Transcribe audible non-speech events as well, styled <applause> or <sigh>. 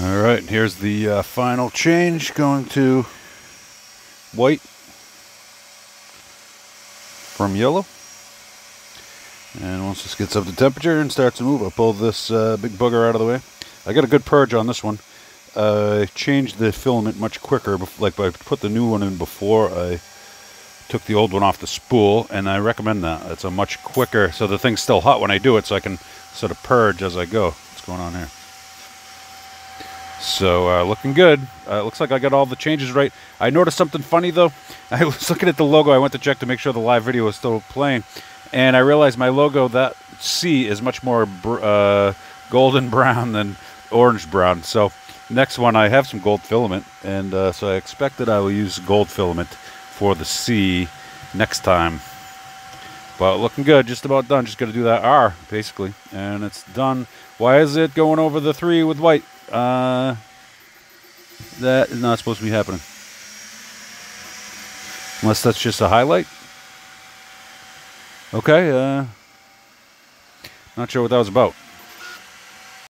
All right, here's the uh, final change going to white from yellow. And once this gets up to temperature and starts to move, I'll pull this uh, big bugger out of the way. I got a good purge on this one. Uh, I changed the filament much quicker, like I put the new one in before I took the old one off the spool, and I recommend that. It's a much quicker, so the thing's still hot when I do it, so I can sort of purge as I go. What's going on here? So uh, looking good. Uh, looks like I got all the changes right. I noticed something funny though. <laughs> I was looking at the logo. I went to check to make sure the live video was still playing, and I realized my logo that C is much more uh, golden <laughs> brown than orange brown. So next one I have some gold filament, and uh, so I expect that I will use gold filament for the C next time. But looking good, just about done. Just got to do that R basically, and it's done. Why is it going over the three with white? Uh, that is not supposed to be happening. Unless that's just a highlight. Okay, uh, not sure what that was about.